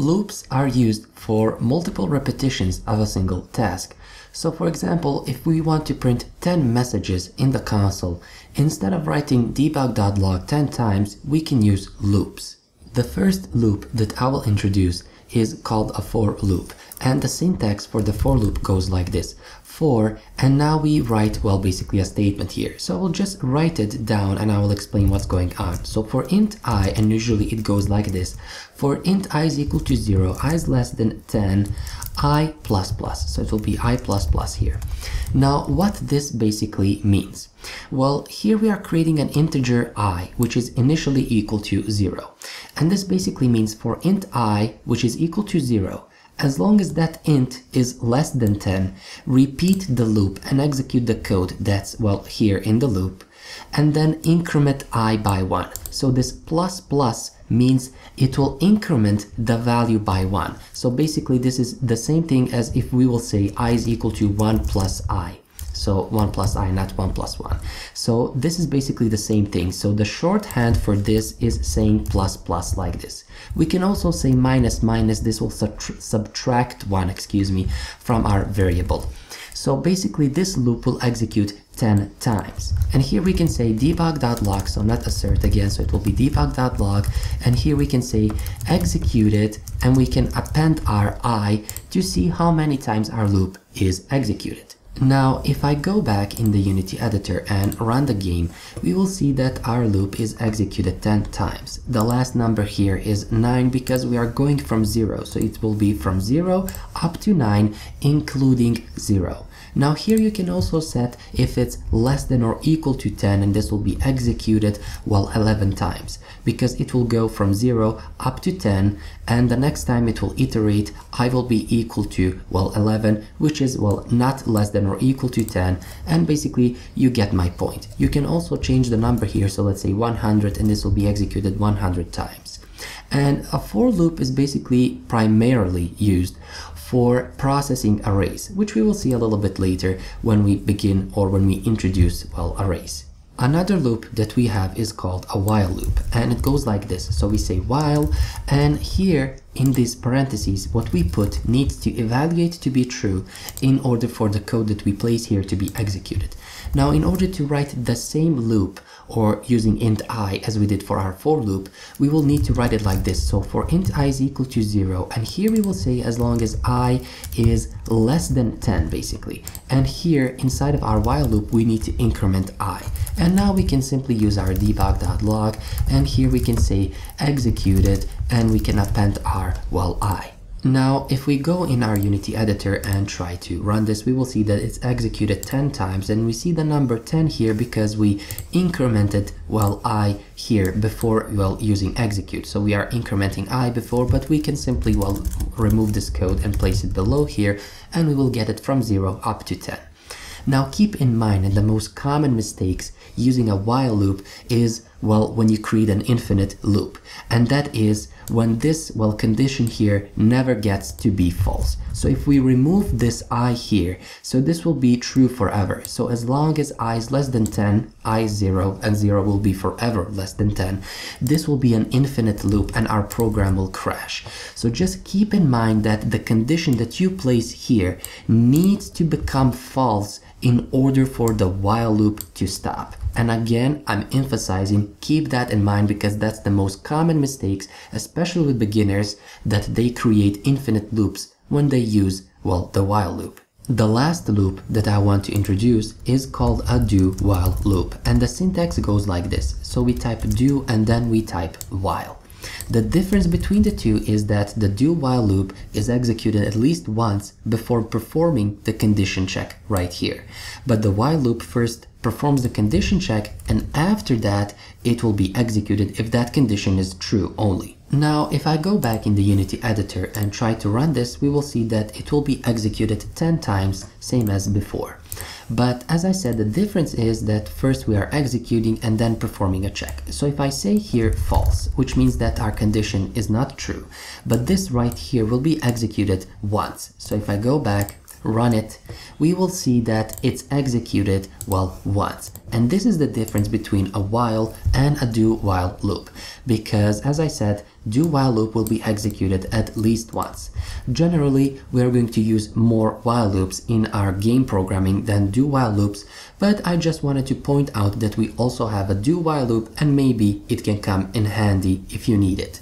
Loops are used for multiple repetitions of a single task. So for example, if we want to print 10 messages in the console, instead of writing debug.log 10 times, we can use loops. The first loop that I will introduce is called a for loop. And the syntax for the for loop goes like this. For, and now we write, well, basically a statement here. So I will just write it down and I will explain what's going on. So for int i, and usually it goes like this. For int i is equal to 0, i is less than 10, i plus plus. So it will be i plus plus here. Now, what this basically means? Well, here we are creating an integer i, which is initially equal to 0. And this basically means for int i, which is equal to 0, as long as that int is less than 10, repeat the loop and execute the code that's, well, here in the loop, and then increment i by 1. So this plus plus means it will increment the value by 1. So basically this is the same thing as if we will say i is equal to 1 plus i. So 1 plus i, not 1 plus 1. So this is basically the same thing. So the shorthand for this is saying plus plus like this. We can also say minus minus. This will subtract 1, excuse me, from our variable. So basically this loop will execute 10 times. And here we can say debug.log, so not assert again, so it will be debug.log. And here we can say execute it, and we can append our i to see how many times our loop is executed. Now, if I go back in the Unity editor and run the game, we will see that our loop is executed 10 times. The last number here is 9 because we are going from 0, so it will be from 0 up to 9, including 0. Now here you can also set if it's less than or equal to 10 and this will be executed well 11 times because it will go from 0 up to 10 and the next time it will iterate i will be equal to well 11 which is well not less than or equal to 10 and basically you get my point. You can also change the number here so let's say 100 and this will be executed 100 times. And a for loop is basically primarily used for processing arrays, which we will see a little bit later when we begin or when we introduce, well, arrays. Another loop that we have is called a while loop and it goes like this. So we say while and here in these parentheses what we put needs to evaluate to be true in order for the code that we place here to be executed. Now in order to write the same loop or using int i as we did for our for loop, we will need to write it like this. So for int i is equal to 0, and here we will say as long as i is less than 10 basically. And here inside of our while loop, we need to increment i. And now we can simply use our debug.log and here we can say executed and we can append while i. Now, if we go in our Unity editor and try to run this, we will see that it's executed 10 times and we see the number 10 here because we incremented, well, i here before, well, using execute. So we are incrementing i before, but we can simply, well, remove this code and place it below here and we will get it from 0 up to 10. Now keep in mind that the most common mistakes using a while loop is, well, when you create an infinite loop. And that is when this, well, condition here never gets to be false. So if we remove this i here, so this will be true forever. So as long as i is less than 10, i is 0, and 0 will be forever less than 10, this will be an infinite loop and our program will crash. So just keep in mind that the condition that you place here needs to become false in order for the while loop to stop. And again, I'm emphasizing, keep that in mind because that's the most common mistakes, especially with beginners, that they create infinite loops when they use, well, the while loop. The last loop that I want to introduce is called a do while loop and the syntax goes like this. So we type do and then we type while. The difference between the two is that the do while loop is executed at least once before performing the condition check right here. But the while loop first performs the condition check and after that it will be executed if that condition is true only. Now if I go back in the Unity editor and try to run this we will see that it will be executed 10 times same as before. But as I said, the difference is that first we are executing and then performing a check. So if I say here false, which means that our condition is not true, but this right here will be executed once. So if I go back run it, we will see that it's executed, well, once. And this is the difference between a while and a do while loop. Because as I said, do while loop will be executed at least once. Generally, we are going to use more while loops in our game programming than do while loops, but I just wanted to point out that we also have a do while loop and maybe it can come in handy if you need it.